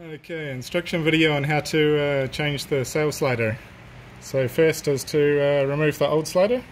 Okay, instruction video on how to uh, change the sail slider. So first is to uh, remove the old slider.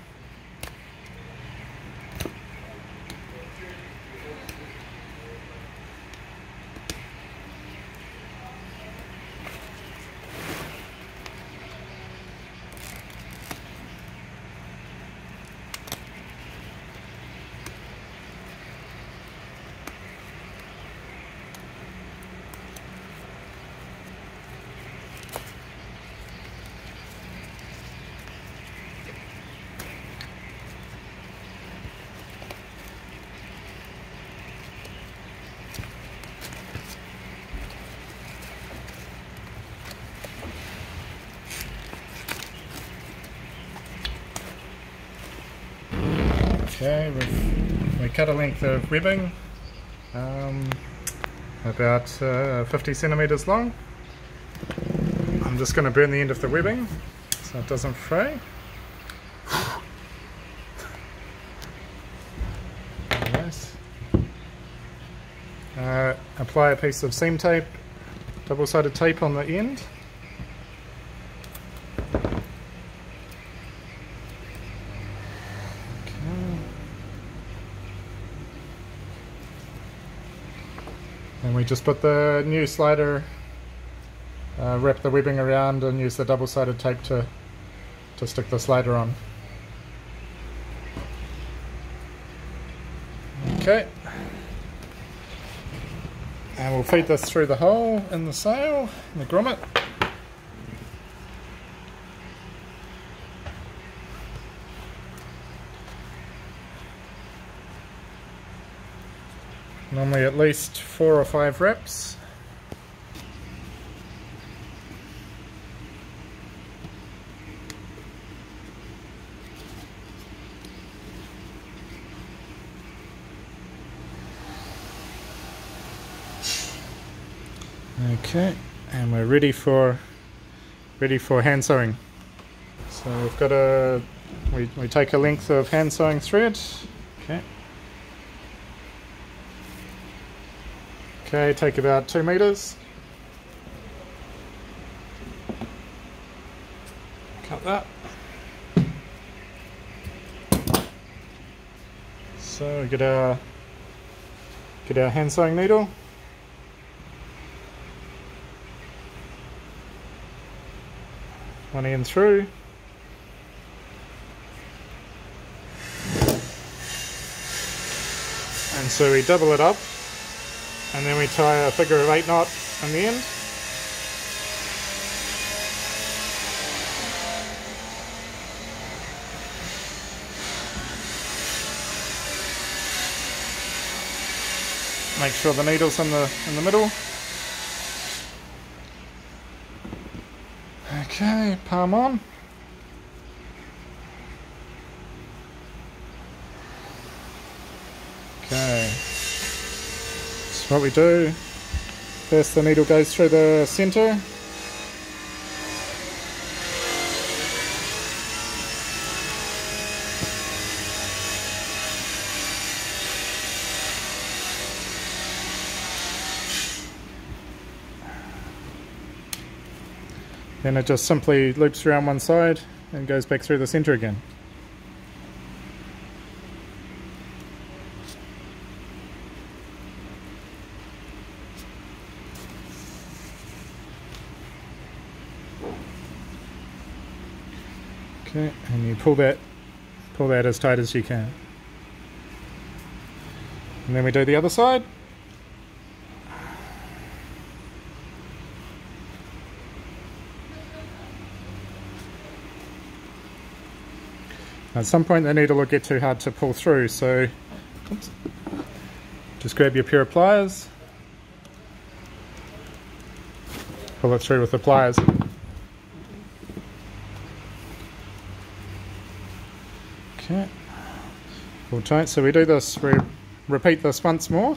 Okay, we cut a length of webbing, um, about uh, 50 centimeters long. I'm just going to burn the end of the webbing so it doesn't fray. Nice. Uh, apply a piece of seam tape, double-sided tape on the end. And we just put the new slider, uh, wrap the webbing around and use the double-sided tape to, to stick the slider on. Okay. And we'll feed this through the hole in the sail, in the grommet. Normally at least four or five reps. Okay, and we're ready for ready for hand sewing. So we've got a we, we take a length of hand sewing thread. Okay. Okay, take about two meters. Cut that. So get our get our hand sewing needle. One end through. And so we double it up and then we tie a figure of eight knot in the end. Make sure the needle's in the in the middle. Okay, palm on. What we do, first the needle goes through the center. Then it just simply loops around one side and goes back through the center again. Okay, and you pull that pull that as tight as you can. And then we do the other side. At some point the needle will get too hard to pull through, so oops, just grab your pair of pliers, pull it through with the pliers. Okay, pull tight. So we do this, we repeat this once more.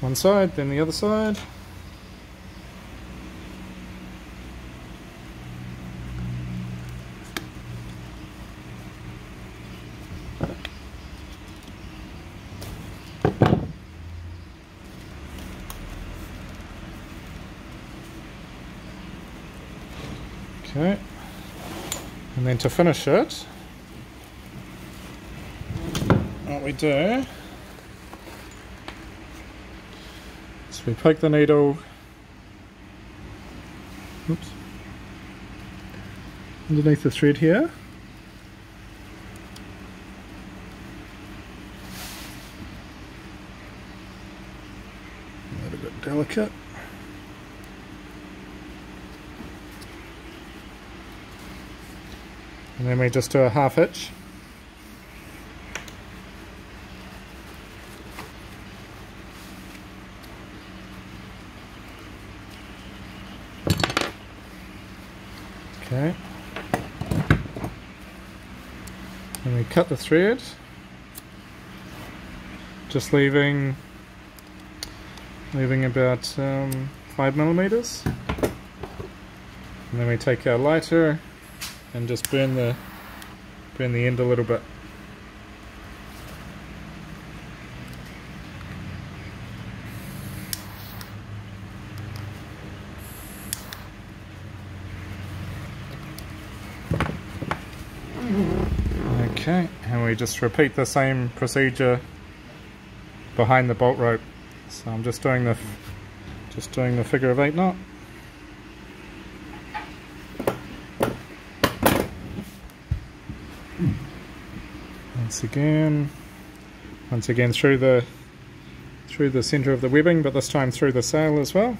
one side, then the other side. Okay, and then to finish it, what we do is we poke the needle. Oops, underneath the thread here. A little bit delicate. And then we just do a half hitch. Okay. And we cut the thread, just leaving leaving about um, five millimeters. And then we take our lighter and just burn the burn the end a little bit. Okay, and we just repeat the same procedure behind the bolt rope. So I'm just doing the just doing the figure of eight knot. once again once again through the through the center of the webbing but this time through the sail as well